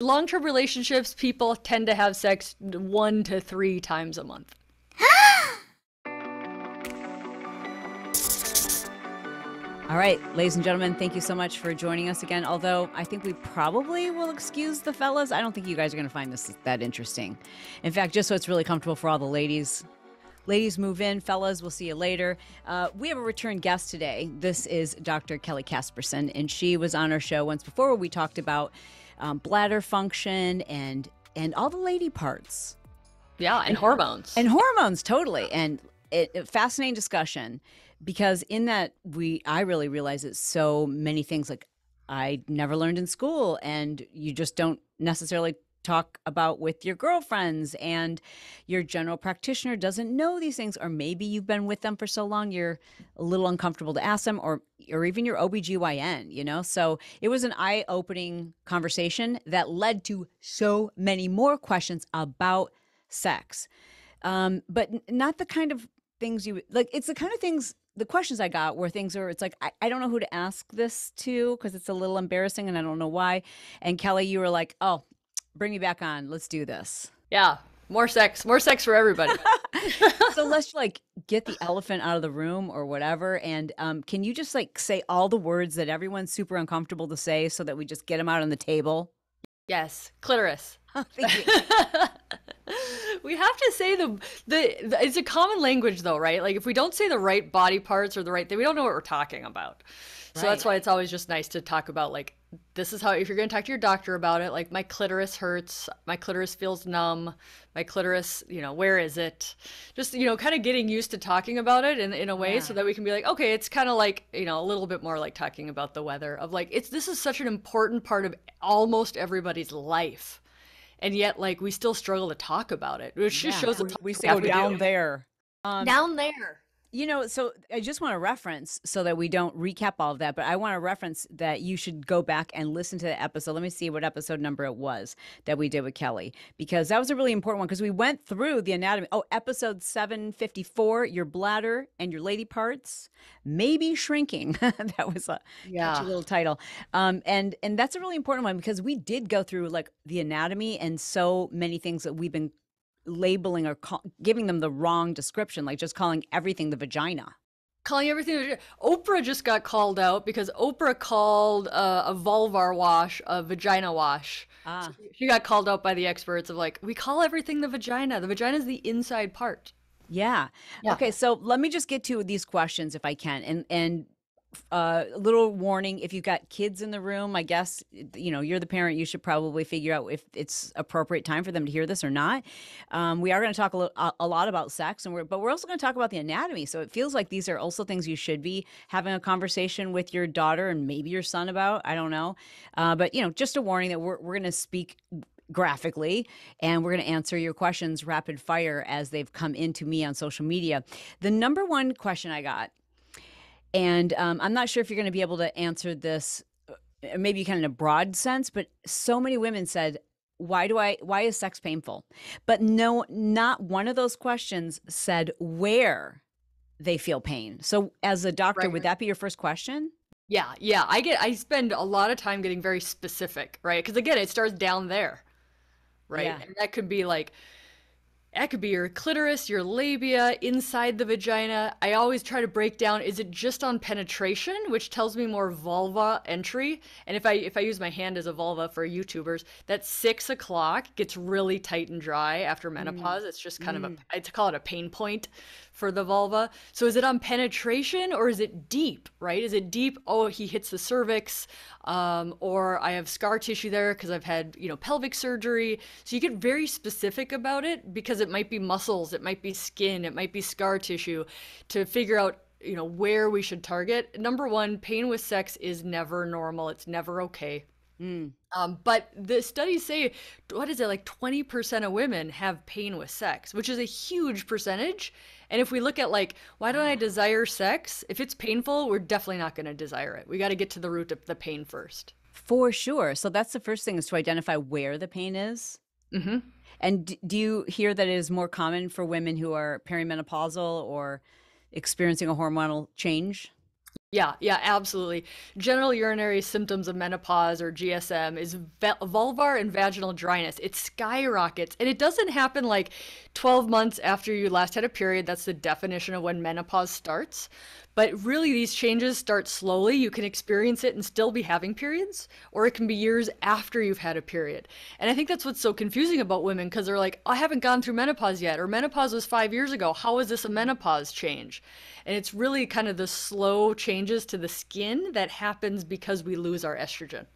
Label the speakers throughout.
Speaker 1: long term relationships, people tend to have sex one to three times a month.
Speaker 2: All right, ladies and gentlemen, thank you so much for joining us again. Although I think we probably will excuse the fellas. I don't think you guys are going to find this that interesting. In fact, just so it's really comfortable for all the ladies, ladies move in. Fellas, we'll see you later. Uh, we have a return guest today. This is Dr. Kelly Casperson, and she was on our show once before where we talked about um, bladder function and and all the lady parts
Speaker 1: Yeah, and hormones.
Speaker 2: and hormones totally and it, it- fascinating discussion because in that we i really realize it's so many things like i never learned in school and you just don't necessarily talk about with your girlfriends and your general practitioner doesn't know these things or maybe you've been with them for so long you're a little uncomfortable to ask them or or even your OBGYN, you know? So it was an eye-opening conversation that led to so many more questions about sex um, but not the kind of things you like. It's the kind of things. The questions I got were things where it's like I, I don't know who to ask this to because it's a little embarrassing and I don't know why. And Kelly, you were like, "Oh, bring me back on. Let's do this."
Speaker 1: yeah, more sex, more sex for everybody.
Speaker 2: so let's like get the elephant out of the room or whatever. And um, can you just like say all the words that everyone's super uncomfortable to say so that we just get them out on the table?
Speaker 1: yes, clitoris.
Speaker 2: Thank you.
Speaker 1: we have to say the, the the it's a common language though right like if we don't say the right body parts or the right thing we don't know what we're talking about so that's why it's always just nice to talk about like this is how if you're going to talk to your doctor about it like my clitoris hurts my clitoris feels numb my clitoris you know where is it? Just you know kind of getting used to talking about it in, in a way so that we can be like okay it's kind of like you know a little bit more like talking about the weather of like it's this is such an important part of almost everybody's life. And yet like we still struggle to talk about it which just shows the
Speaker 2: we, we say
Speaker 1: stuff
Speaker 2: go down
Speaker 1: do.
Speaker 2: there. Um,
Speaker 1: down there
Speaker 2: You know, so I just want to reference so that we don't recap all of that, but I want to reference that you should go back and listen to the episode. Let me see what episode number it was that we did with Kelly, because that was a really important one because we went through the anatomy. Oh, episode 754, your bladder and your lady parts may be shrinking. that was a
Speaker 1: Yeah.
Speaker 2: catchy little title. Um, and and that's a really important one because we did go through like the anatomy and so many things that we've been labeling or call, giving them the wrong description, like just calling everything the vagina.
Speaker 1: calling everything oprah just got called out because oprah called uh, a vulvar wash a vagina wash
Speaker 2: Ah,
Speaker 1: she got called out by the experts of like we call everything the vagina the vagina is the inside part
Speaker 2: yeah.
Speaker 1: Yeah.
Speaker 2: Okay, so let me just get to these questions if I can, and and uh, a little warning: if you've got kids in the room, I guess you know you're the parent. You should probably figure out if it's appropriate time for them to hear this or not. Um, we are going to talk a, a lot about sex, and we're but we're also going to talk about the anatomy. So it feels like these are also things you should be having a conversation with your daughter and maybe your son about. I don't know, uh, but you know, just a warning that we're we're going to speak graphically and we're going to answer your questions rapid fire as they've come into me on social media. The number one question I got, and um, I'm not sure if you're going to be able to answer this, uh, maybe kind of in a broad sense, but so many women said, why do I why is sex painful? But no not one of those questions said where they feel pain. So as a doctor,
Speaker 1: Right.
Speaker 2: would that be your first question?
Speaker 1: yeah yeah i get i spend a lot of time getting very specific right because again it starts down there right
Speaker 2: Yeah.
Speaker 1: and that could be like that could be your clitoris, your labia, inside the vagina. I always try to break down is it just on penetration, which tells me more vulva entry. And if I if I use my hand as a vulva for YouTubers, that six o'clock gets really tight and dry after menopause. It's just kind of a I call it a pain point for the vulva. So is it on penetration or is it deep, right? Is it deep? Oh, he hits the cervix, um, or I have scar tissue there because I've had, you know, pelvic surgery. So you get very specific about it because it might be muscles, it might be skin, it might be scar tissue to figure out you know where we should target number one pain with sex is never normal it's never okay um, but the studies say, what is it, like 20% of women have pain with sex, which is a huge percentage. And if we look at, like, why don't I desire sex? If it's painful, we're definitely not going to desire it. We got to get to the root of the pain first.
Speaker 2: For sure. So that's the first thing is to identify where the pain is.
Speaker 1: hmm
Speaker 2: And do you hear that it is more common for women who are perimenopausal or experiencing a hormonal change?
Speaker 1: Yeah, yeah, absolutely. Genitourinary symptoms of menopause or GSM is vulvar and vaginal dryness. It skyrockets and it doesn't happen like 12 months after you last had a period. That's the definition of when menopause starts. But really, these changes start slowly. You can experience it and still be having periods, or it can be years after you've had a period. And I think that's what's so confusing about women because they're like, I haven't gone through menopause yet, or menopause was five years ago. How is this a menopause change? And it's really kind of the slow changes to the skin that happens because we lose our estrogen.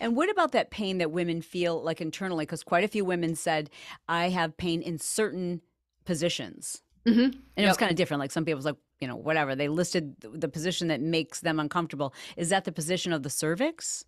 Speaker 2: And what about that pain that women feel like internally? Because quite a few women said, I have pain in certain positions. Mm-hmm. And yep. it was kind of different. Like some people was like, you know, whatever. They listed the position that makes them uncomfortable. Is that the position of the cervix?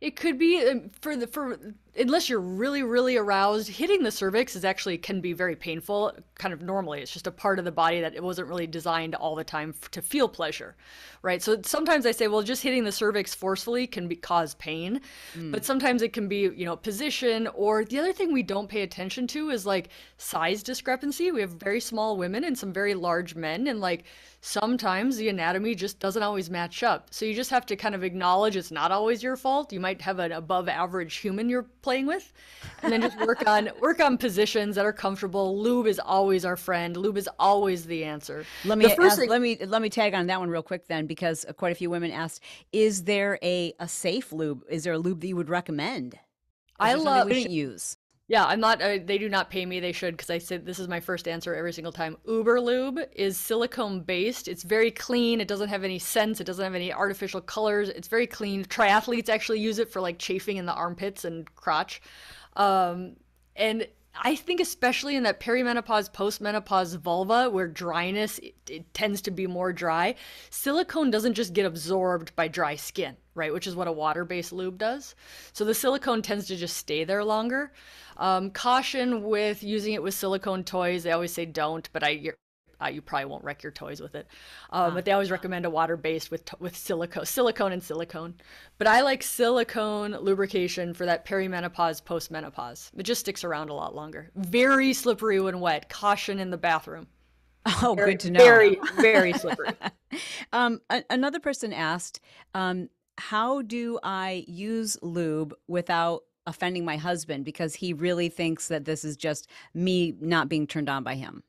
Speaker 1: It could be um, for the for unless you're really really aroused hitting the cervix is actually can be very painful kind of normally it's just a part of the body that it wasn't really designed all the time to feel pleasure right so sometimes i say well just hitting the cervix forcefully can be cause pain mm. but sometimes it can be you know position or the other thing we don't pay attention to is like size discrepancy we have very small women and some very large men and like sometimes the anatomy just doesn't always match up. So you just have to kind of acknowledge it's not always your fault. You might have an above average human you're playing with and then just work on work on positions that are comfortable. Lube is always our friend. Lube is always the answer.
Speaker 2: Let me ask, thing- let me let me tag on that one real quick then because quite a few women asked is there a a safe lube? Is there a lube that you would recommend?
Speaker 1: I love
Speaker 2: we didn't use
Speaker 1: yeah, I'm not. Uh, they do not pay me. They should because I said this is my first answer every single time. Uber Lube is silicone based. It's very clean. It doesn't have any scents. It doesn't have any artificial colors. It's very clean. Triathletes actually use it for like chafing in the armpits and crotch. Um, and I think especially in that perimenopause, postmenopause vulva where dryness it, it, tends to be more dry, silicone doesn't just get absorbed by dry skin, right? Which is what a water-based lube does. So the silicone tends to just stay there longer. Um, caution with using it with silicone toys. They always say don't, but I uh, you probably won't wreck your toys with it. Um, but they always recommend a water based with with silicone, silicone and silicone. But I like silicone lubrication for that perimenopause, postmenopause. It just sticks around a lot longer. Very slippery when wet. Caution in the bathroom.
Speaker 2: Oh,
Speaker 1: very,
Speaker 2: good to know.
Speaker 1: Very, very slippery.
Speaker 2: um, a- another person asked, um, "How do I use lube without offending my husband because he really thinks that this is just me not being turned on by him.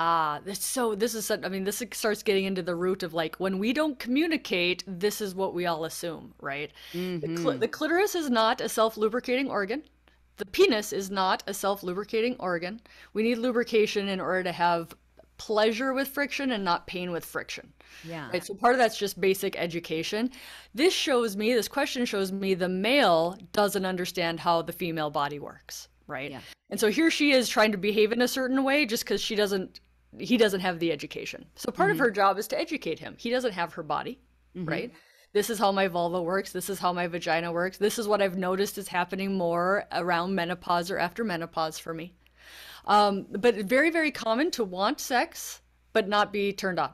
Speaker 1: Ah, this so this is I mean this starts getting into the root of like when we don't communicate, this is what we all assume, right? Mm-hmm. The, cl- the clitoris is not a self-lubricating organ. The penis is not a self-lubricating organ. We need lubrication in order to have pleasure with friction and not pain with friction.
Speaker 2: Yeah.
Speaker 1: Right. So part of that's just basic education. This shows me, this question shows me the male doesn't understand how the female body works. Right. Yeah. And so here she is trying to behave in a certain way just because she doesn't, he doesn't have the education. So part mm-hmm. of her job is to educate him. He doesn't have her body. Mm-hmm. Right. This is how my vulva works. This is how my vagina works. This is what I've noticed is happening more around menopause or after menopause for me. Um, but very, very common to want sex but not be turned on.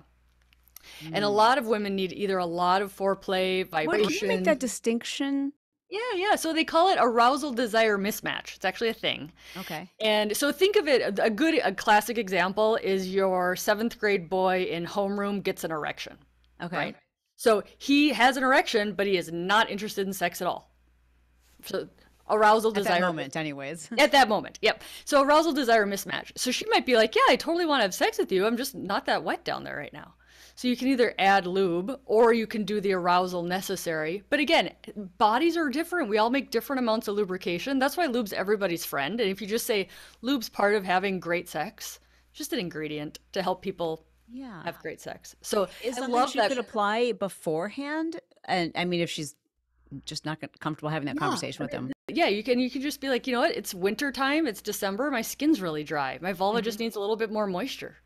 Speaker 1: Mm. And a mm. lot of women need either a lot of foreplay, vibration. What,
Speaker 2: can you make that distinction?
Speaker 1: Yeah, yeah. So they call it arousal desire mismatch. It's actually a thing.
Speaker 2: Okay.
Speaker 1: And so think of it a good, a classic example is your seventh grade boy in homeroom gets an erection.
Speaker 2: Okay.
Speaker 1: Right. So he has an erection, but he is not interested in sex at all. So arousal
Speaker 2: at
Speaker 1: desire
Speaker 2: moment anyways
Speaker 1: at that moment yep so arousal desire mismatch so she might be like yeah i totally want to have sex with you i'm just not that wet down there right now so you can either add lube or you can do the arousal necessary but again bodies are different we all make different amounts of lubrication that's why lube's everybody's friend and if you just say lube's part of having great sex just an ingredient to help people
Speaker 2: yeah
Speaker 1: have great sex so
Speaker 2: is I love she that could apply beforehand and i mean if she's just not comfortable having that yeah, conversation with them
Speaker 1: yeah, you can you can just be like, you know what? It's winter time. It's December. My skin's really dry. My vulva mm-hmm. just needs a little bit more moisture.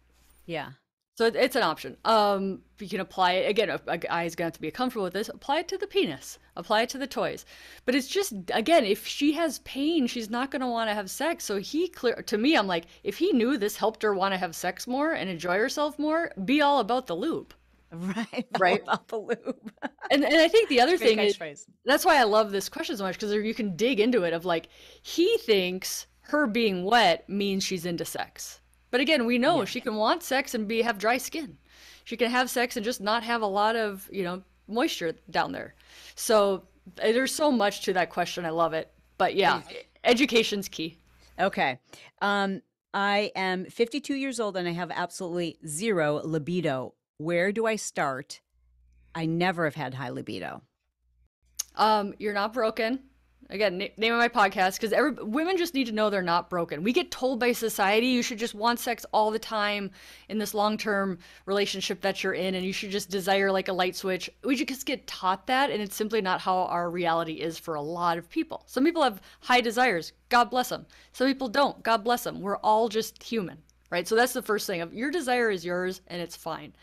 Speaker 2: Yeah.
Speaker 1: So it, it's an option. Um, you can apply it again. A, a guy is going to have to be comfortable with this. Apply it to the penis. Apply it to the toys. But it's just again, if she has pain, she's not going to want to have sex. So he clear to me, I'm like, if he knew this helped her want to have sex more and enjoy herself more, be all about the lube.
Speaker 2: Right.
Speaker 1: Right.
Speaker 2: About the loop.
Speaker 1: and and I think the other thing is that's why I love this question so much because you can dig into it of like he thinks her being wet means she's into sex. But again, we know yeah. she can want sex and be have dry skin. she can have sex and just not have a lot of, you know, moisture down there. So eh, there's so much to that question. I love it. But yeah, education's key.
Speaker 2: Okay. Um, I am 52 years old and I have absolutely zero libido. Where do I start? I never have had high libido.
Speaker 1: Um, you're not broken. Again, na- name of my podcast because every women just need to know they're not broken. We get told by society you should just want sex all the time in this long-term relationship that you're in, and you should just desire like a light switch. We just get taught that, and it's simply not how our reality is for a lot of people. Some people have high desires. God bless them. Some people don't. God bless them. We're all just human, right? So that's the first thing. Of your desire is yours, and it's fine.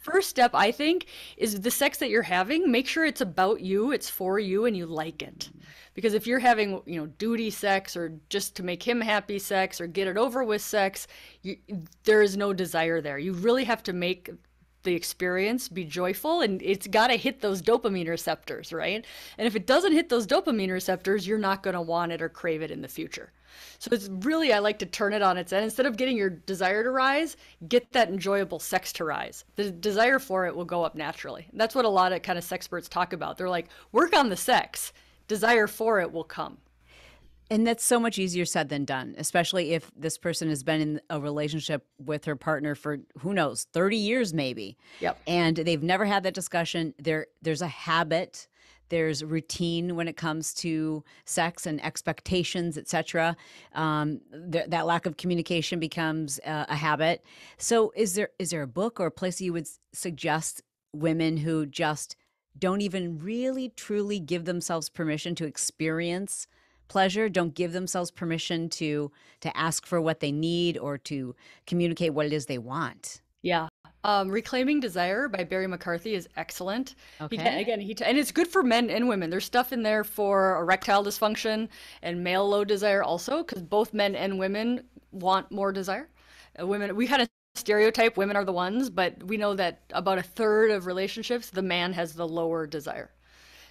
Speaker 1: First step, I think, is the sex that you're having, make sure it's about you, it's for you, and you like it. Mm-hmm. Because if you're having, you know, duty sex or just to make him happy sex or get it over with sex, you, there is no desire there. You really have to make the experience be joyful and it's got to hit those dopamine receptors, right? And if it doesn't hit those dopamine receptors, you're not going to want it or crave it in the future. So it's really, I like to turn it on its end. Instead of getting your desire to rise, get that enjoyable sex to rise. The desire for it will go up naturally. That's what a lot of kind of sex experts talk about. They're like, work on the sex, desire for it will come.
Speaker 2: And that's so much easier said than done, especially if this person has been in a relationship with her partner for who knows, 30 years maybe.
Speaker 1: Yep.
Speaker 2: And they've never had that discussion. There there's a habit, there's routine when it comes to sex and expectations, etc. Um, th- that lack of communication becomes uh, a habit. So is there is there a book or a place you would suggest women who just don't even really truly give themselves permission to experience pleasure don't give themselves permission to to ask for what they need or to communicate what it is they want.
Speaker 1: Yeah. Um, reclaiming desire by barry mccarthy is excellent.
Speaker 2: Okay.
Speaker 1: can, again he t- and it's good for men and women. There's stuff in there for erectile dysfunction and male low desire also because both men and women want more desire. Uh, women we kind of stereotype women are the ones but we know that about a third of relationships the man has the lower desire.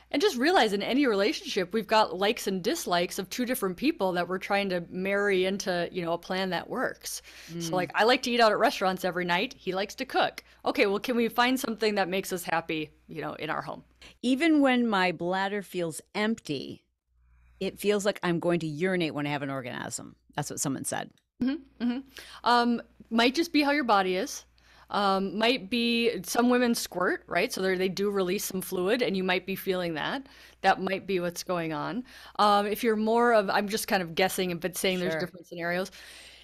Speaker 1: And just realize in any relationship we've got likes and dislikes of two different people that we're trying to marry into you know a plan that works. Mm. so like i like to eat out at restaurants every night. He likes to cook. Okay well can we find something that makes us happy you know in our home?
Speaker 2: Even when my bladder feels empty it feels like i'm going to urinate when i have an orgasm. That's what someone said.
Speaker 1: Mm-hmm, mm-hmm. Um, might just be how your body is um, might be some women squirt, right? So they do release some fluid, and you might be feeling that. That might be what's going on. Um, if you're more of, I'm just kind of guessing, but saying sure. there's different scenarios.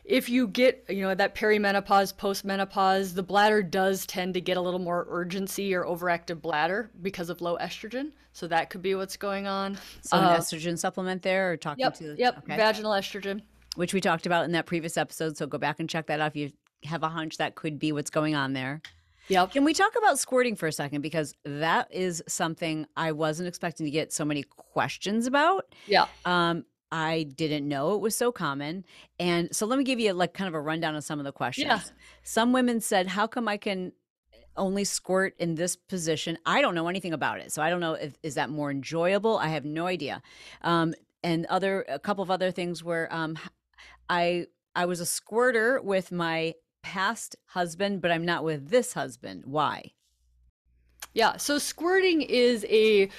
Speaker 1: If you get, you know, that perimenopause, postmenopause, the bladder does tend to get a little more urgency or overactive bladder because of low estrogen. So that could be what's going on.
Speaker 2: So uh, an estrogen supplement there, or talking
Speaker 1: yep,
Speaker 2: to
Speaker 1: yep, okay. vaginal estrogen
Speaker 2: which we talked about in that previous episode. So go back and check that out if you have a hunch that could be what's going on there.
Speaker 1: Yep.
Speaker 2: Can we talk about squirting for a second? Because that is something I wasn't expecting to get so many questions about.
Speaker 1: Yeah.
Speaker 2: Um, I didn't know it was so common. And so let me give you like kind of a rundown of some of the questions.
Speaker 1: Yeah.
Speaker 2: Some women said, How come I can only squirt in this position? I don't know anything about it. So I don't know if is that more enjoyable? I have no idea. Um, and other a couple of other things where um, I I was a squirter with my past husband, but I'm not with this husband. Why?
Speaker 1: Yeah, so squirting is a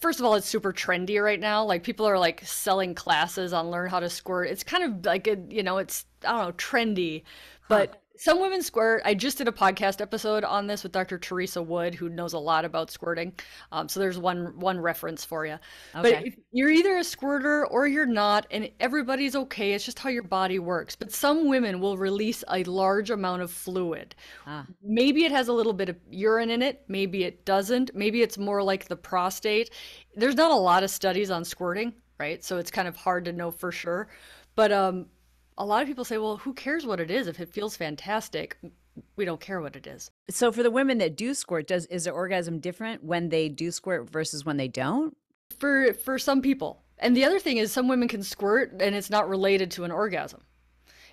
Speaker 1: first of all it's super trendy right now like people are like selling classes on learn how to squirt it's kind of like a you know it's i don't know trendy but. Some women squirt. I just did a podcast episode on this with Dr. Teresa Wood, who knows a lot about squirting. Um, so there's one one reference for you. Okay. But you're either a squirter or you're not, and everybody's okay. It's just how your body works. But some women will release a large amount of fluid. Ah. Maybe it has a little bit of urine in it. Maybe it doesn't. Maybe it's more like the prostate. There's not a lot of studies on squirting, right? So it's kind of hard to know for sure. But um, a lot of people say, well, who cares what it is? If it feels fantastic, we don't care what it is.
Speaker 2: So for the women that do squirt, does is the orgasm different when they do squirt versus when they don't?
Speaker 1: For for some people. And the other thing is some women can squirt and it's not related to an orgasm.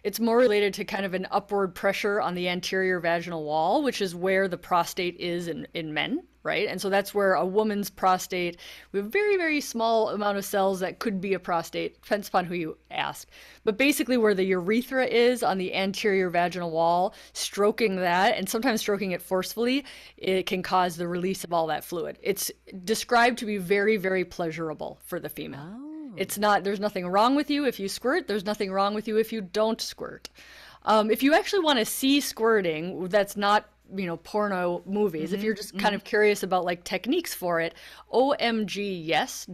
Speaker 1: It's more related to kind of an upward pressure on the anterior vaginal wall, which is where the prostate is in, in men right? And so that's where a woman's prostate, we have a very, very small amount of cells that could be a prostate, depends upon who you ask. But basically, where the urethra is on the anterior vaginal wall, stroking that and sometimes stroking it forcefully, it can cause the release of all that fluid. It's described to be very, very pleasurable for the female. Oh. It's not, there's nothing wrong with you if you squirt, there's nothing wrong with you if you don't squirt. Um, if you actually want to see squirting, that's not you know porno movies mm-hmm, if you're just mm-hmm. kind of curious about like techniques for it omgyes.com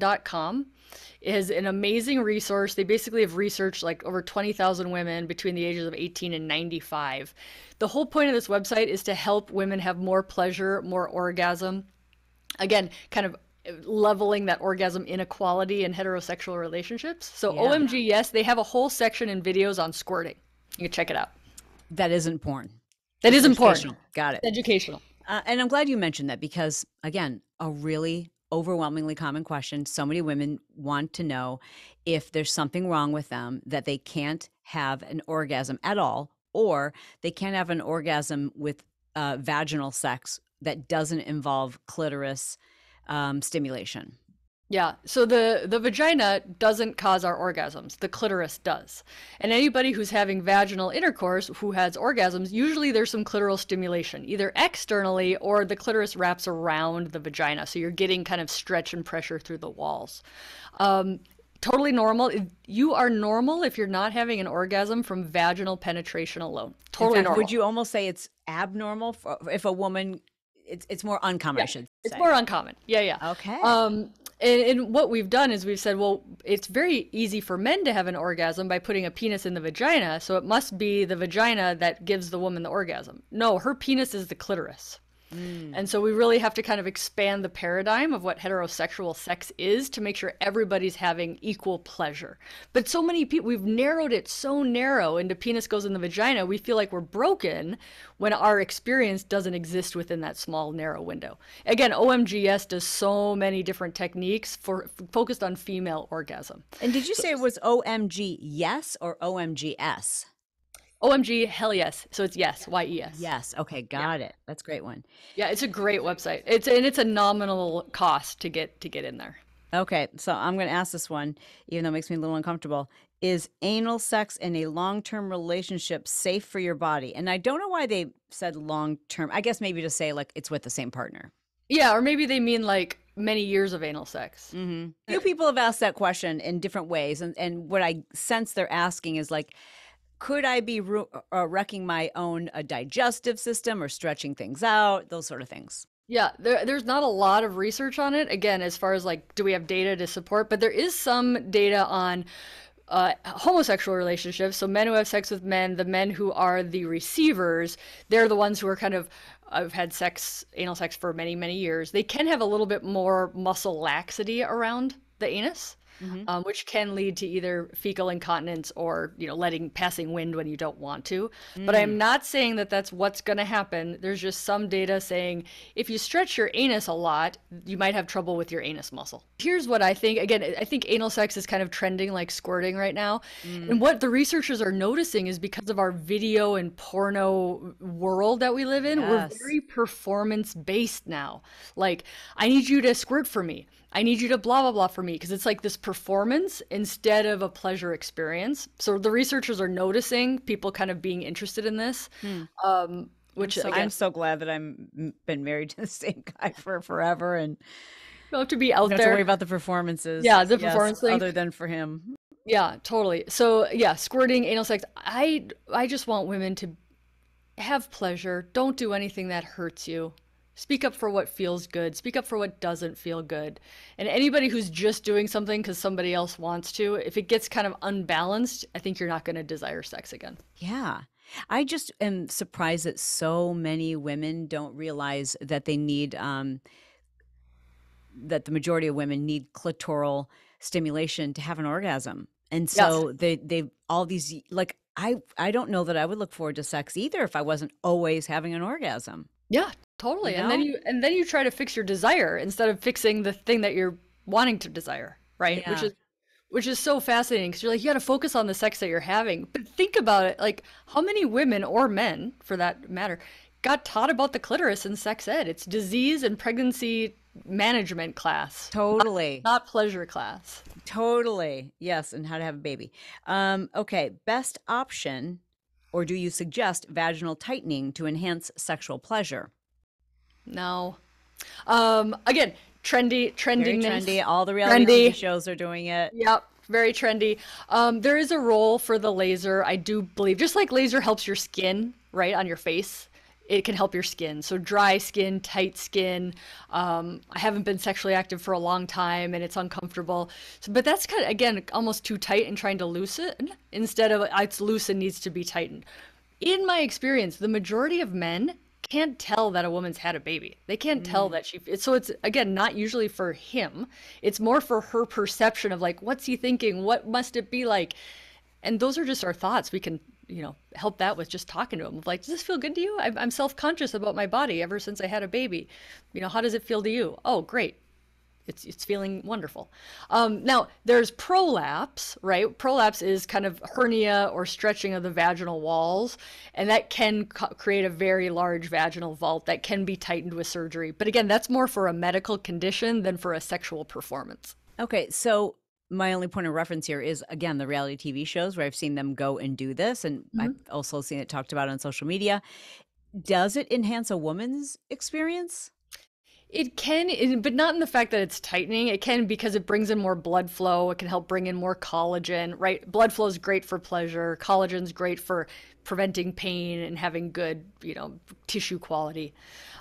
Speaker 1: is an amazing resource. They basically have researched like over 20,000 women between the ages of 18 and 95 the whole point of this website is to help women have more pleasure more orgasm. Again kind of leveling that orgasm inequality in heterosexual relationships. So yeah. omg yes they have a whole section in videos on squirting. You can check it out.
Speaker 2: That isn't porn
Speaker 1: that is important.
Speaker 2: Got it.
Speaker 1: educational.
Speaker 2: Uh, and I'm glad you mentioned that because, again, a really overwhelmingly common question. So many women want to know if there's something wrong with them that they can't have an orgasm at all, or they can't have an orgasm with uh, vaginal sex that doesn't involve clitoris um, stimulation.
Speaker 1: Yeah, so the the vagina doesn't cause our orgasms. The clitoris does. And anybody who's having vaginal intercourse who has orgasms, usually there's some clitoral stimulation, either externally or the clitoris wraps around the vagina. So you're getting kind of stretch and pressure through the walls. Um, totally normal. You are normal if you're not having an orgasm from vaginal penetration alone. Totally fact, normal.
Speaker 2: Would you almost say it's abnormal for, if a woman it's it's more uncommon,
Speaker 1: yeah,
Speaker 2: I should say.
Speaker 1: It's more uncommon. Yeah, yeah.
Speaker 2: Okay.
Speaker 1: Um and, and, what we've done is we've said, well, it's very easy for men to have an orgasm by putting a penis in the vagina, so it must be the vagina that gives the woman the orgasm. No, her penis is the clitoris. Mm. And so we really have to kind of expand the paradigm of what heterosexual sex is to make sure everybody's having equal pleasure. But so many people, we've narrowed it so narrow into penis goes in the vagina, we feel like we're broken when our experience doesn't exist within that small, narrow window. Again, OMGS does so many different techniques for focused on female orgasm.
Speaker 2: And did you so, say it was OMG yes or OMGS?
Speaker 1: OMG, hell yes. So it's yes, Y E S.
Speaker 2: Yes. Okay, got yeah. it. That's a great one.
Speaker 1: Yeah, it's a great website. It's and it's a nominal cost to get to get in there.
Speaker 2: Okay, so I'm going to ask this one, even though it makes me a little uncomfortable. Is anal sex in a long term relationship safe for your body? And I don't know why they said long term. I guess maybe to say like it's with the same partner.
Speaker 1: Yeah, or maybe they mean like many years of anal sex.
Speaker 2: Mm-hmm. Few people have asked that question in different ways, and and what I sense they're asking is like could I be uh, wrecking my own uh, digestive system or stretching things out, those sort of things?
Speaker 1: Yeah, there, there's not a lot of research on it. Again, as far as like, do we have data to support? But there is some data on uh, homosexual relationships. So men who have sex with men, the men who are the receivers, they're the ones who are kind of I've had sex, anal sex for many, many years. They can have a little bit more muscle laxity around the anus mm-hmm. um, which can lead to either fecal incontinence or you know letting passing wind when you don't want to. Mm. But I'm not saying that that's what's going to happen. There's just some data saying if you stretch your anus a lot, you might have trouble with your anus muscle. Here's what I think. Again, I think anal sex is kind of trending like squirting right now. Mm. And what the researchers are noticing is because of our video and porno world that we live in, yes. we're very performance based now. Like, I need you to squirt for me. I need you to blah blah blah for me because it's like this performance instead of a pleasure experience. So the researchers are noticing people kind of being interested in this. Hmm. Um, which
Speaker 2: I'm so,
Speaker 1: again,
Speaker 2: I'm so glad that I'm been married to the same guy for forever and
Speaker 1: don't have to be out
Speaker 2: there.
Speaker 1: to
Speaker 2: worry about the performances.
Speaker 1: Yeah, the yes, performance thing.
Speaker 2: Other than for him.
Speaker 1: Yeah, totally. So yeah, squirting, anal sex. I I just want women to have pleasure. Don't do anything that hurts you. Speak up for what feels good. Speak up for what doesn't feel good. And anybody who's just doing something because somebody else wants to, if it gets kind of unbalanced, I think you're not going to desire sex again.
Speaker 2: Yeah. I just am surprised that so many women don't realize that they need, um, that the majority of women need clitoral stimulation to have an orgasm. And so yes. they, they, all these, like, I, I don't know that I would look forward to sex either if I wasn't always having an orgasm.
Speaker 1: Yeah, totally. You know? And then you and then you try to fix your desire instead of fixing the thing that you're wanting to desire, right? Yeah. Which is which is so fascinating because you're like you got to focus on the sex that you're having. But think about it, like how many women or men, for that matter, got taught about the clitoris in sex ed. It's disease and pregnancy management class.
Speaker 2: Totally.
Speaker 1: Not, not pleasure class.
Speaker 2: Totally. Yes, and how to have a baby. Um, okay, best option or do you suggest vaginal tightening to enhance sexual pleasure?
Speaker 1: No. Um, again, trendy, trendiness.
Speaker 2: Very trendy. All the reality
Speaker 1: Trendy.
Speaker 2: TV shows are doing it.
Speaker 1: Yep, very trendy. Um, there is a role for the laser, I do believe. Just like laser helps your skin, right, on your face, it can help your skin. So dry skin, tight skin. Um, I haven't been sexually active for a long time, and it's uncomfortable. So, but that's kind of again almost too tight and trying to loosen instead of it's loose and needs to be tightened. In my experience, the majority of men can't tell that a woman's had a baby. They can't tell mm. that she. So it's again not usually for him. It's more for her perception of like, what's he thinking? What must it be like? And those are just our thoughts. We can, you know, help that with just talking to him. Like, does this feel good to you? I'm, I'm self conscious about my body ever since I had a baby. You know, how does it feel to you? Oh, great it's it's feeling wonderful. Um, now there's prolapse, right? Prolapse is kind of hernia or stretching of the vaginal walls, and that can co- create a very large vaginal vault that can be tightened with surgery. But again, that's more for a medical condition than for a sexual performance.
Speaker 2: Okay, so my only point of reference here is again the reality TV shows where I've seen them go and do this, and I've also seen it talked about on social media. Does it enhance a woman's experience?
Speaker 1: It can, it- but not in the fact that it's tightening. It can because it brings in more blood flow. It can help bring in more collagen, right? Blood flow is great for pleasure. Collagen's great for preventing pain and having good, you know, tissue quality.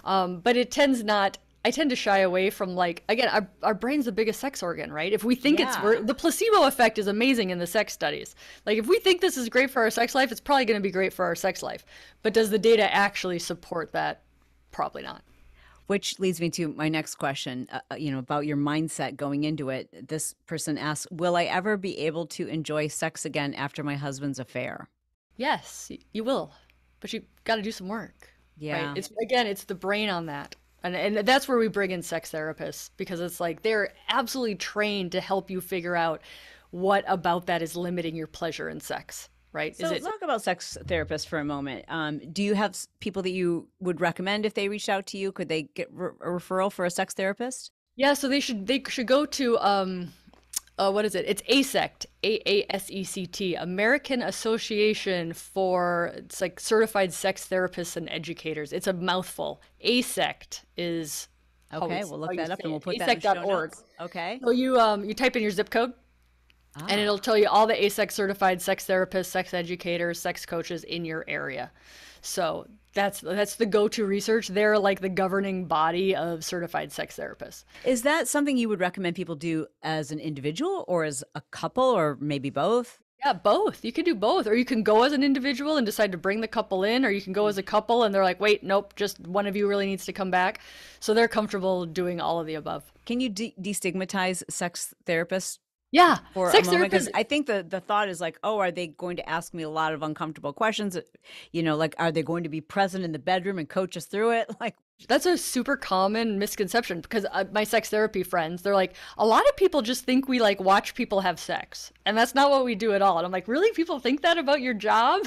Speaker 1: Um, but it tends not. I tend to shy away from like again, our, our brain's the biggest sex organ, right? If we think it's
Speaker 2: Yeah.
Speaker 1: we're, the placebo effect is amazing in the sex studies. Like if we think this is great for our sex life, it's probably going to be great for our sex life. But does the data actually support that? Probably not.
Speaker 2: Which leads me to my next question, uh, uh, you know, about your mindset going into it. This person asks, "Will I ever be able to enjoy sex again after my husband's affair?"
Speaker 1: Yes, you will, but you got to do some work.
Speaker 2: Yeah.
Speaker 1: Right? It's again, it's the brain on that. And and that's where we bring in sex therapists because it's like they're absolutely trained to help you figure out what about that is limiting your pleasure in sex, right?
Speaker 2: So
Speaker 1: it
Speaker 2: talk about sex therapists for a moment. Um, do you have people that you would recommend if they reached out to you? Could they get re- a referral for a sex therapist?
Speaker 1: Yeah, so they should they should go to um uh, what is it? It's AASECT, A A S E C T, American Association for it's like certified sex therapists and educators. It's a mouthful. AASECT is
Speaker 2: Okay, we'll look that up and we'll put that in the show notes. Okay.
Speaker 1: So you um you type in your zip code
Speaker 2: Ah.
Speaker 1: and it'll tell you all the AASECT certified sex therapists, sex educators, sex coaches in your area. So that's that's the go-to research. They're like the governing body of certified sex therapists.
Speaker 2: Is that something you would recommend people do as an individual or as a couple or maybe both?
Speaker 1: Yeah, both. You can do both. Or you can go as an individual and decide to bring the couple in, or you can go as a couple and they're like, wait, nope, just one of you really needs to come back. So they're comfortable doing all of the above.
Speaker 2: Can you de- destigmatize sex therapists
Speaker 1: Yeah.
Speaker 2: for
Speaker 1: sex
Speaker 2: a moment? Because. I think the, the thought is like, oh, are they going to ask me a lot of uncomfortable questions? You know, like, are they going to be present in the bedroom and coach us through it? Like,
Speaker 1: That's a super common misconception because uh, my sex therapy friends, they're like, a lot of people just think we like watch people have sex. And that's not what we do at all. And I'm like, really? People think that about your job?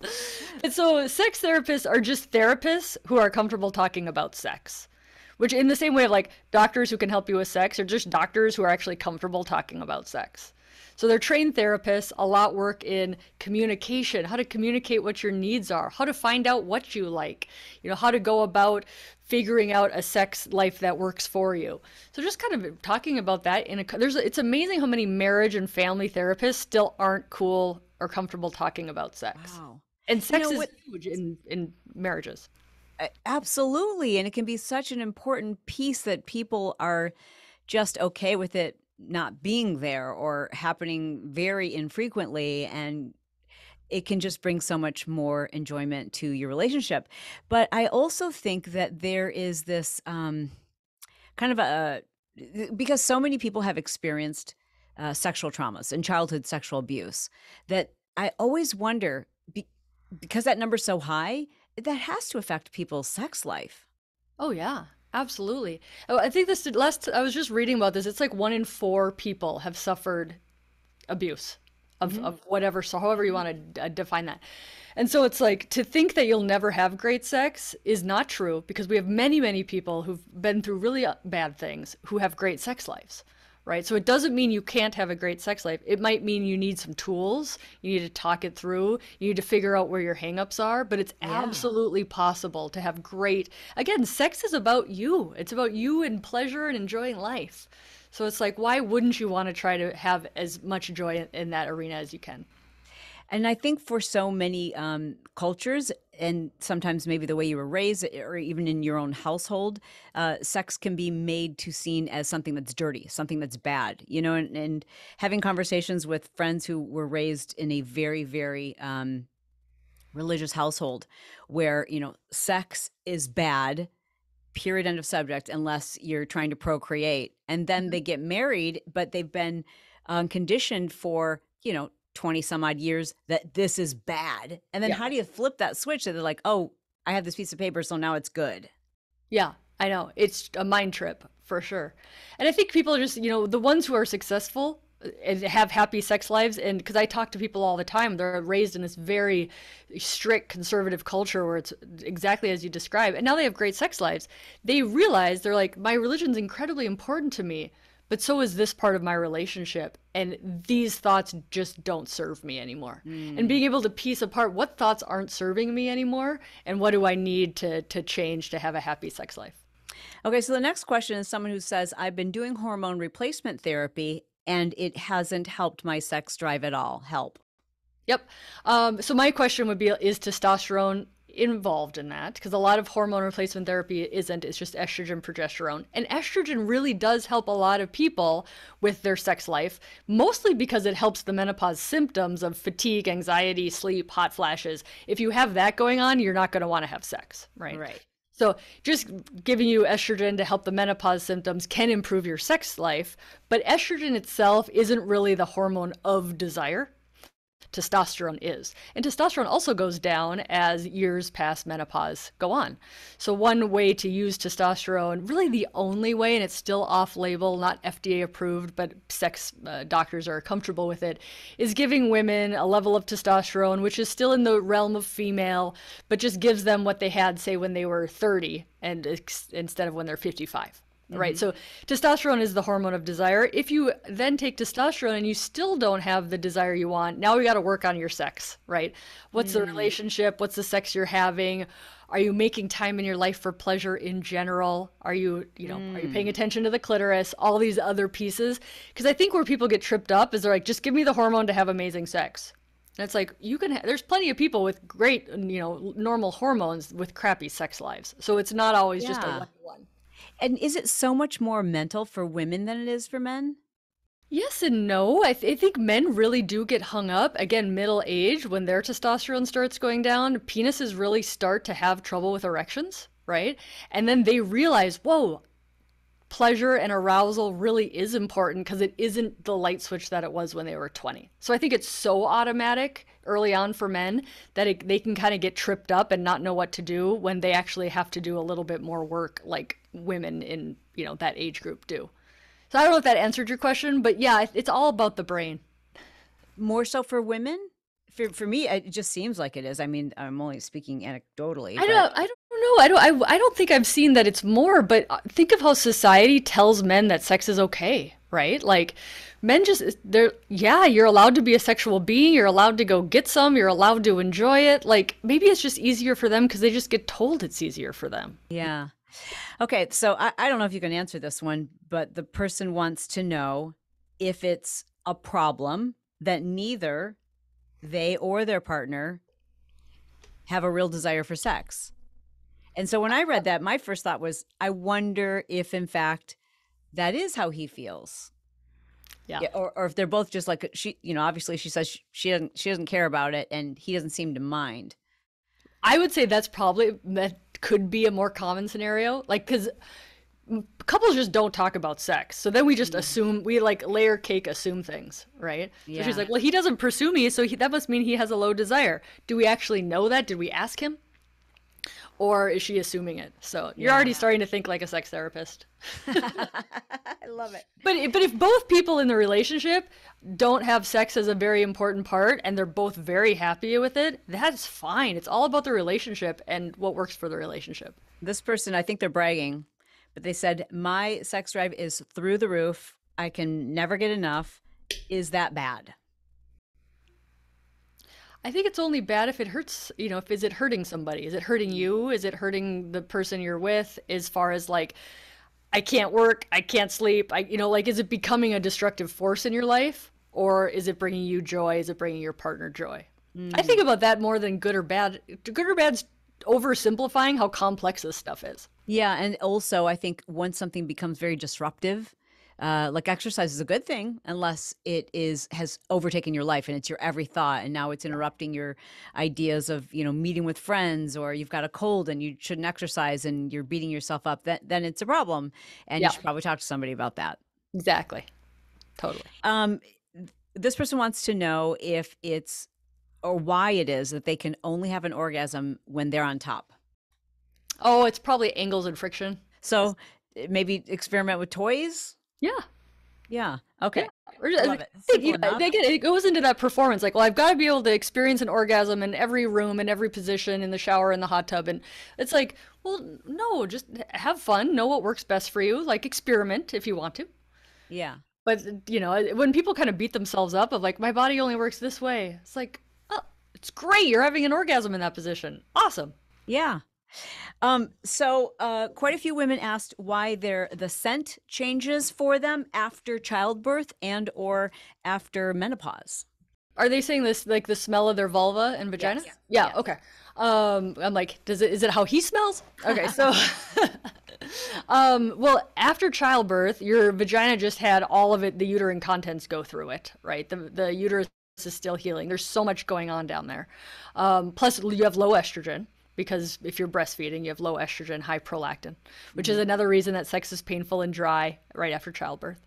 Speaker 1: and so sex therapists are just therapists who are comfortable talking about sex. Which, in the same way of like doctors who can help you with sex, are just doctors who are actually comfortable talking about sex. So they're trained therapists, a lot work in communication, how to communicate what your needs are, how to find out what you like, you know, how to go about figuring out a sex life that works for you. So just kind of talking about that in a there's it's amazing how many marriage and family therapists still aren't cool or comfortable talking about sex.
Speaker 2: wow.
Speaker 1: And sex
Speaker 2: know
Speaker 1: is
Speaker 2: what-
Speaker 1: huge in in marriages.
Speaker 2: Absolutely. And it can be such an important piece that people are just okay with it not being there or happening very infrequently. And it can just bring so much more enjoyment to your relationship. But I also think that there is this um, kind of a, because so many people have experienced uh, sexual traumas and childhood sexual abuse that I always wonder be, because that number's so high, that has to affect people's sex life.
Speaker 1: Oh yeah, absolutely. Oh, I think this last I was just reading about this. It's like one in four people have suffered abuse of, mm-hmm. of whatever, so however you want to uh, define that. And so it's like to think that you'll never have great sex is not true because we have many, many people who've been through really uh, bad things who have great sex lives right? So it doesn't mean you can't have a great sex life. It might mean you need some tools, you need to talk it through, you need to figure out where your hangups are, but it's yeah. absolutely possible to have great again, sex is about you. It's about you and pleasure and enjoying life. So it's like why wouldn't you want to try to have as much joy in, in that arena as you can?
Speaker 2: And I think for so many um, cultures, and sometimes maybe the way you were raised, or even in your own household, uh, sex can be made to seen as something that's dirty, something that's bad. You know, and, and having conversations with friends who were raised in a very, very um, religious household, where you know, sex is bad. Period. End of subject. Unless you're trying to procreate, and then mm-hmm. they get married, but they've been um, conditioned for you know 20 some odd years that this is bad. And then yeah. how do you flip that switch that they're like, oh, I have this piece of paper, so now it's good?
Speaker 1: Yeah, I know. It's a mind trip for sure. And I think people are just, you know, the ones who are successful uh, and have happy sex lives and because i talk to people all the time they're raised in this very strict conservative culture where it's exactly as you describe and now they have great sex lives they realize they're like my religion's incredibly important to me but so is this part of my relationship and these thoughts just don't serve me anymore mm. and being able to piece apart what thoughts aren't serving me anymore and what do i need to to change to have a happy sex life
Speaker 2: okay so the next question is someone who says i've been doing hormone replacement therapy and it hasn't helped my sex drive at all help
Speaker 1: Yep. Um, so my question would be: Is testosterone involved in that because a lot of hormone replacement therapy isn't it's just estrogen progesterone. And estrogen really does help a lot of people with their sex life mostly because it helps the menopause symptoms of fatigue anxiety sleep hot flashes. If you have that going on you're not going to want to have sex right?
Speaker 2: Right.
Speaker 1: So just giving you estrogen to help the menopause symptoms can improve your sex life but estrogen itself isn't really the hormone of desire testosterone is. And testosterone also goes down as years past menopause go on. So, one way to use testosterone, really the only way, and it's still off label, not FDA approved, but sex uh, doctors are comfortable with it, is giving women a level of testosterone, which is still in the realm of female, but just gives them what they had, say, when they were 30 and ex- instead of when they're 55. Mm-hmm. Right. So testosterone is the hormone of desire. If you then take testosterone and you still don't have the desire you want, now we got to work on your sex, right? What's mm-hmm. the relationship? What's the sex you're having? Are you making time in your life for pleasure in general? Are you, you know, mm. are you paying mm. attention to the clitoris? All these other pieces. Because I think where people get tripped up is they're like, just give me the hormone to have amazing sex. And it's like you can. Ha- there's plenty of people with great, you know, normal hormones with crappy sex lives. So it's not always yeah. just a one one.
Speaker 2: And is it so much more mental for women than it is for men?
Speaker 1: Yes and no. I, th- I, think men really do get hung up. Again, middle age, when their testosterone starts going down, penises really start to have trouble with erections, right? And then they realize, whoa, pleasure and arousal really is important because it isn't the light switch that it was when they were 20. So I think it's so automatic early on for men that it, they can kind of get tripped up and not know what to do when they actually have to do a little bit more work like women in, you know, that age group do. So I don't know if that answered your question, but yeah, it's all about the brain.
Speaker 2: More so for women? For, for me, it just seems like it is. I mean, I'm only speaking anecdotally.
Speaker 1: I don't. I don't know. I don't. I, I don't think I've seen that it's more. But uh, think of how society tells men that sex is okay, right? Like, men just they're yeah. You're allowed to be a sexual being. You're allowed to go get some. You're allowed to enjoy it. Like maybe it's just easier for them because they just get told it's easier for them.
Speaker 2: Yeah. Okay. So I, I don't know if you can answer this one, but the person wants to know if it's a problem that neither they or their partner have a real desire for sex. And so when I read that, my first thought was, I wonder if, in fact, that is how he feels.
Speaker 1: Yeah. yeah
Speaker 2: or, or if they're both just like she, you know, obviously she says she, she doesn't she doesn't care about it, and he doesn't seem to mind.
Speaker 1: I would say that's probably that could be a more common scenario, like because couples just don't talk about sex. So then we just mm. assume we like layer cake assume things, right? Yeah. So she's like, "Well, he doesn't pursue me, so he, that must mean he has a low desire." Do we actually know that? Did we ask him? Or is she assuming it? So you're already starting to think like a sex therapist.
Speaker 2: I love it.
Speaker 1: But but if both people in the relationship don't have sex as a very important part and they're both very happy with it, that's fine. It's all about the relationship and what works for the relationship.
Speaker 2: This person, I think they're bragging, but they said my sex drive is through the roof. I can never get enough. Is that bad?
Speaker 1: I think it's only bad if it hurts, you know, if is it hurting somebody? Is it hurting you? Is it hurting the person you're with as far as like I can't work, I can't sleep, I you know, like is it becoming a destructive force in your life or is it bringing you joy? Is it bringing your partner joy? Mm. I think about that more than good or bad. Good or bad's oversimplifying how complex this stuff is.
Speaker 2: Yeah, and also I think once something becomes very disruptive, uh, like exercise is a good thing unless it is has overtaken your life and it's your every thought and now it's interrupting your ideas of you know meeting with friends or you've got a cold and you shouldn't exercise and you're beating yourself up then then it's a problem and yeah. you should probably talk to somebody about that.
Speaker 1: Exactly. Totally. Um
Speaker 2: this person wants to know if it's or why it is that they can only have an orgasm when they're on top.
Speaker 1: Oh it's probably angles and friction.
Speaker 2: So maybe experiment with toys
Speaker 1: yeah.
Speaker 2: Yeah. Okay.
Speaker 1: Yeah. Love it. You know, they get, it goes into that performance. Like, well, I've got to be able to experience an orgasm in every room, in every position, in the shower, in the hot tub, and it's like, well, no, just have fun, know what works best for you, like experiment if you want to.
Speaker 2: Yeah.
Speaker 1: But you know, when people kind of beat themselves up of like, my body only works this way, it's like, oh, it's great, you're having an orgasm in that position, awesome.
Speaker 2: Yeah. Um, so uh, quite a few women asked why their the scent changes for them after childbirth and or after menopause.
Speaker 1: Are they saying this like the smell of their vulva and vagina?
Speaker 2: Yes.
Speaker 1: Yeah. Yes. Okay. Um, I'm like, does it is it how he smells? Okay, so um, well, after childbirth, your vagina just had all of it, the uterine contents go through it, right? The the uterus is still healing. There's so much going on down there. Um, plus, you have low estrogen, because if you're breastfeeding, you have low estrogen, high prolactin, which mm-hmm. is another reason that sex is painful and dry right after childbirth.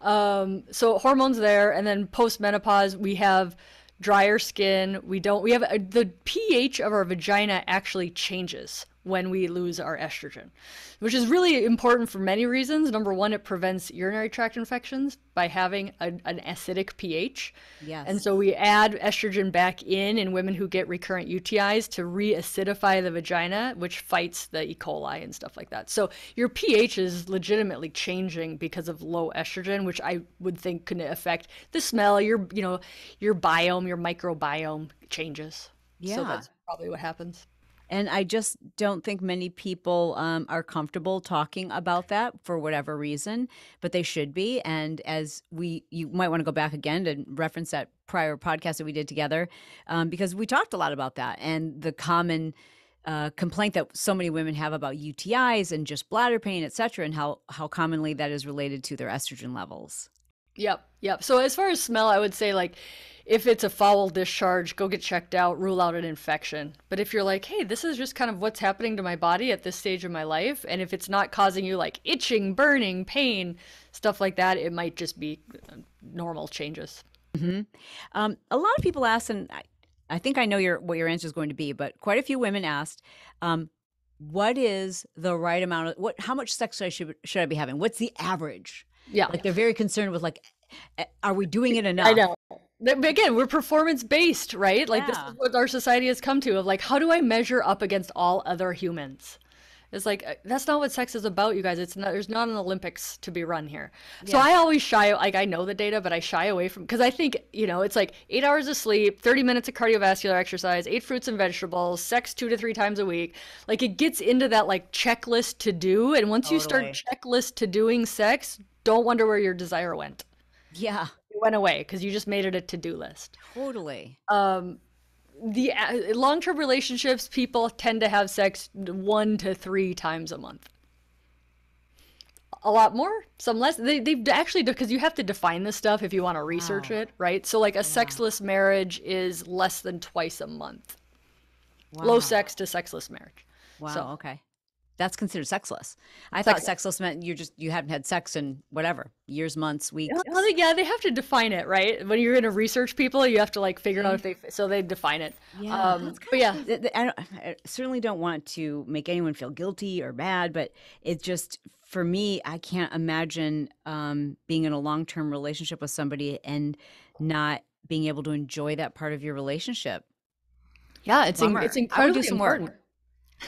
Speaker 1: Um, so hormones there, and then post menopause, we have drier skin. We don't. We have a, the pH of our vagina actually changes when we lose our estrogen, which is really important for many reasons. Number one, it prevents urinary tract infections by having a, an acidic pH.
Speaker 2: Yes.
Speaker 1: And so we add estrogen back in in women who get recurrent UTIs to re-acidify the vagina, which fights the E. coli and stuff like that. So your pH is legitimately changing because of low estrogen, which I would think can affect the smell, your you know, your biome, your microbiome changes.
Speaker 2: Yeah.
Speaker 1: So that's probably what happens.
Speaker 2: And I just don't think many people um, are comfortable talking about that for whatever reason, but they should be. And as we, you might want to go back again to reference that prior podcast that we did together, um, because we talked a lot about that and the common uh, complaint that so many women have about UTIs and just bladder pain, et cetera, and how how commonly that is related to their estrogen levels.
Speaker 1: Yep, yep. So as far as smell, I would say like if it's a foul discharge, go get checked out, rule out an infection. But if you're like, hey, this is just kind of what's happening to my body at this stage of my life, and if it's not causing you like itching, burning, pain, stuff like that, it might just be uh, normal changes.
Speaker 2: Mm-hmm. Um, a lot of people ask, and I, I, think I know your what your answer is going to be, but quite a few women asked, um, what is the right amount of what? How much sex should should I be having? What's the average?
Speaker 1: Yeah,
Speaker 2: like they're very concerned with like, are we doing it enough?
Speaker 1: I know again we're performance based right like yeah. this is what our society has come to of like how do i measure up against all other humans it's like uh, that's not what sex is about you guys it's not there's not an olympics to be run here yeah. so i always shy like i know the data but i shy away from because i think you know it's like eight hours of sleep 30 minutes of cardiovascular exercise eight fruits and vegetables sex two to three times a week like it gets into that like checklist to do and once totally. you start checklist to doing sex don't wonder where your desire went
Speaker 2: yeah it
Speaker 1: went away because you just made it a to-do list.
Speaker 2: Totally.
Speaker 1: Um, the uh, long-term relationships, people tend to have sex one to three times a month. A lot more, some less. They they actually because you have to define this stuff if you want to research wow. it, right? So like a yeah. sexless marriage is less than twice a month. Wow. Low sex to sexless marriage.
Speaker 2: Wow. So, okay. That's considered sexless. I thought sexless meant you just you hadn't had sex in whatever years, months, weeks.
Speaker 1: Well, yeah, they have to define it, right? When you're going to research people, you have to like figure out if they so they define it. um, but yeah,
Speaker 2: Th- th- I, don't, I certainly don't want to make anyone feel guilty or bad, but it just for me, I can't imagine um, being in a long term relationship with somebody and not being able to enjoy that part of your relationship.
Speaker 1: yeah, it's in,
Speaker 2: Bummer.
Speaker 1: it's
Speaker 2: I would do
Speaker 1: incredibly
Speaker 2: some work.
Speaker 1: important.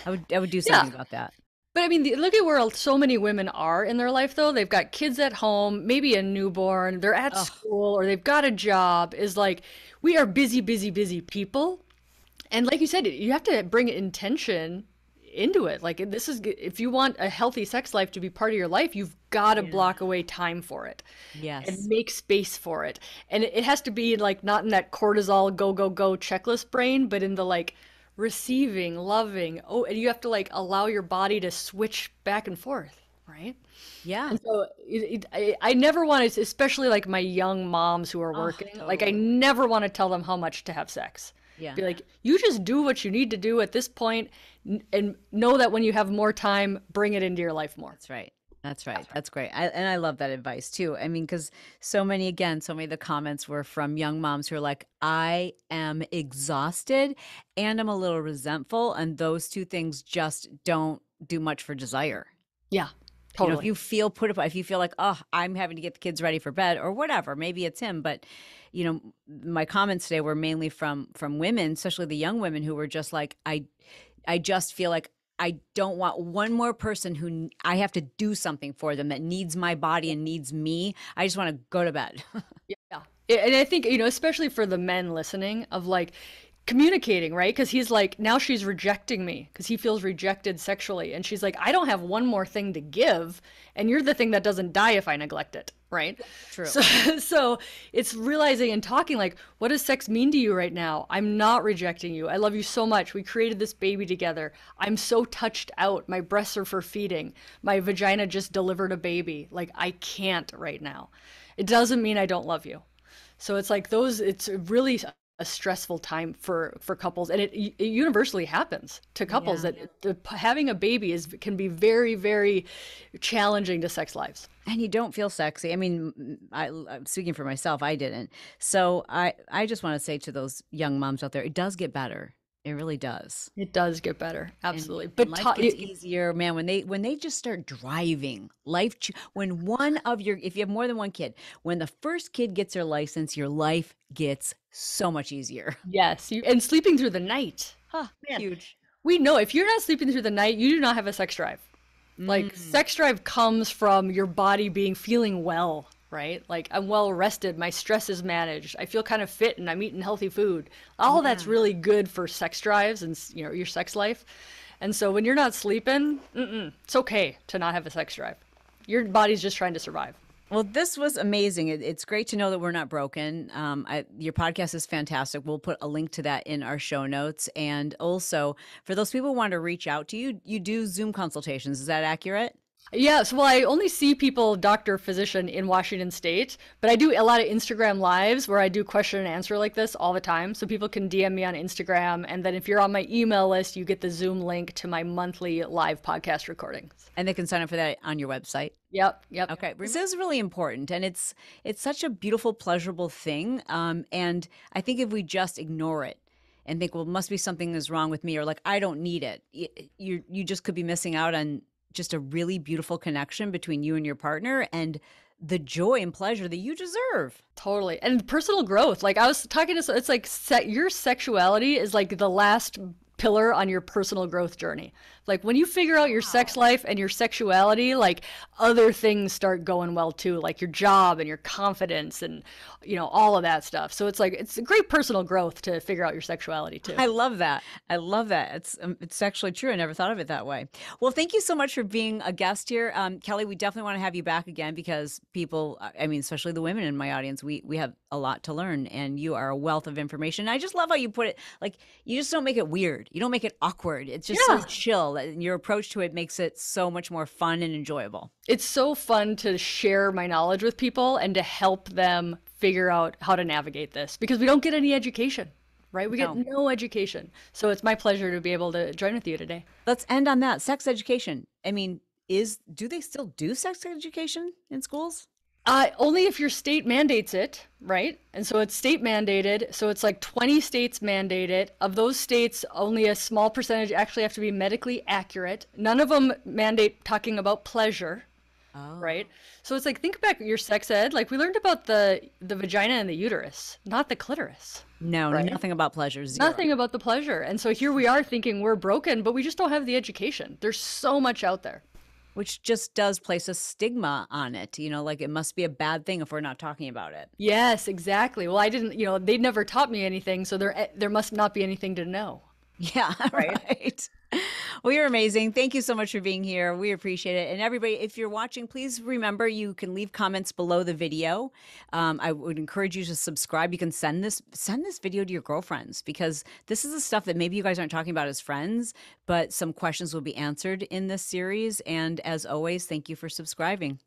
Speaker 2: I would I would do something about that.
Speaker 1: But I mean, the, look at where so many women are in their life, though. They've got kids at home, maybe a newborn, they're at school, or they've got a job. Is like, we are busy, busy, busy people. And like you said, you have to bring intention into it. Like, this is, if you want a healthy sex life to be part of your life, you've got to block away time for it
Speaker 2: Yes.
Speaker 1: and make space for it. And it it has to be like not in that cortisol go, go, go checklist brain, but in the like, receiving, loving. Oh, and you have to like allow your body to switch back and forth, right?
Speaker 2: yeah.
Speaker 1: And So it, it, I, I never want to, especially like my young moms who are oh, working, like I never want to tell them how much to have sex.
Speaker 2: Yeah.
Speaker 1: Be like, you just do what you need to do at this and know that when you have more time, bring it into your life more.
Speaker 2: That's right. That's right. That's great. I, and I love that advice too. I mean, because so many, again, so many of the comments were from young moms who are like, I am exhausted and I'm a little resentful. And those two things just don't do much for desire.
Speaker 1: Yeah,
Speaker 2: You know,
Speaker 1: totally.
Speaker 2: if you feel put up, if you feel like, oh, I'm having to get the kids ready for bed or whatever, maybe it's him. But, you know, my comments today were mainly from from women, especially the young women who were just like, I, I just feel like I don't want one more person who I have to do something for them that needs my body and needs me. I just want to go to bed.
Speaker 1: Yeah. And I think, you know, especially for the men listening, of like communicating, right? Because he's like, now she's rejecting me because he feels rejected sexually. And she's like, I don't have one more thing to give. And you're the thing that doesn't die if I neglect it, right?
Speaker 2: True.
Speaker 1: So, so it's realizing and talking like, what does sex mean to you right now? I'm not rejecting you. I love you so much. We created this baby together. I'm so touched out. My breasts are for feeding. My vagina just delivered a baby. Like, I can't right now. It doesn't mean I don't love you. So it's like those. It's really a stressful time for for couples, and it, it universally happens to couples
Speaker 2: Yeah.
Speaker 1: that the, having a baby is can be very very challenging to sex lives.
Speaker 2: and you don't feel sexy. I mean, I, am speaking for myself, I didn't. So I, I just want to say to those young moms out there, it does get better. It really does.
Speaker 1: It does get better, absolutely.
Speaker 2: And
Speaker 1: but
Speaker 2: life
Speaker 1: ta-
Speaker 2: gets easier, man. When they when they just start driving, life. Ch- when one of your, if you have more than one kid, when the first kid gets their license, your life gets so much easier.
Speaker 1: yes, you, and sleeping through the night. Huh, man.
Speaker 2: Huge.
Speaker 1: We know if you're not sleeping through the night, you do not have a sex drive. Like mm. sex drive comes from your body being feeling well, right? Like I'm well rested, my stress is managed, I feel kind of fit, and I'm eating healthy food. All that's really good for sex drives and you know your sex life. And so when you're not sleeping, it's okay to not have a sex drive. Your body's just trying to survive.
Speaker 2: Well, this was amazing. It, it's great to know that we're not broken. Um, I, your podcast is fantastic. We'll put a link to that in our show notes. And also, for those people who want to reach out to you, you do Zoom consultations. Is that accurate?
Speaker 1: Yes, well, I only see people, doctor, physician in Washington State, but I do a lot of Instagram lives where I do question and answer like this all the time. So people can DM me on Instagram. And then if you're on my email list, you get the Zoom link to my monthly live podcast recordings.
Speaker 2: And they can sign up for that on your website.
Speaker 1: Yep, yep.
Speaker 2: Okay, this is really important, and it's it's such a beautiful, pleasurable thing. Um, and I think if we just ignore it and think, well, must be something is wrong with me, or like I don't need it, you you just could be missing out on just a really beautiful connection between you and your partner, and the joy and pleasure that you deserve.
Speaker 1: Totally. And personal growth. Like I was talking to, it's like se- your sexuality is like the last pillar on your personal growth journey. Like when you figure out your sex life and your sexuality, like other things start going well too, like your job and your confidence and you know all of that stuff. So it's like it's a great personal growth to figure out your sexuality too.
Speaker 2: I love that. I love that. It's um, it's actually true. I never thought of it that way. Well, thank you so much for being a guest here, um, Kelly. We definitely want to have you back again because people, I mean, especially the women in my audience, we we have a lot to learn, and you are a wealth of information. I just love how you put it. Like you just don't make it weird. You don't make it awkward. It's just
Speaker 1: Yeah.
Speaker 2: so chill, and your approach to it makes it so much more fun and enjoyable.
Speaker 1: it's so fun to share my knowledge with people and to help them figure out how to navigate this because we don't get any education right? We get
Speaker 2: No.
Speaker 1: no education. So it's my pleasure to be able to join with you today.
Speaker 2: Let's end on that. Sex education. I mean, is do they still do sex education in schools?
Speaker 1: Uh, only if your state mandates it, right? And so it's state mandated. So it's like 20 states mandate it. Of those states, only a small percentage actually have to be medically accurate. None of them mandate talking about pleasure,
Speaker 2: Oh.
Speaker 1: right? So it's like think back your sex ed. Like we learned about the the vagina and the uterus, not the clitoris.
Speaker 2: No,
Speaker 1: Right.
Speaker 2: nothing about pleasure. Zero.
Speaker 1: Nothing about the pleasure. And so here we are thinking we're broken, but we just don't have the education. There's so much out there.
Speaker 2: Which just does place a stigma on it. You know, like it must be a bad thing if we're not talking about it.
Speaker 1: Yes, exactly. Well, I didn't, you know, they never taught me anything, so there eh, there must not be anything to know.
Speaker 2: Yeah, right. Well, you're amazing. Thank you so much for being here. We appreciate it. And everybody, if you're watching, please remember you can leave comments below the video. Um, I would encourage you to subscribe. You can send this send this video to your girlfriends because this is the stuff that maybe you guys aren't talking about as friends, but some questions will be answered in this series. And as always, thank you for subscribing.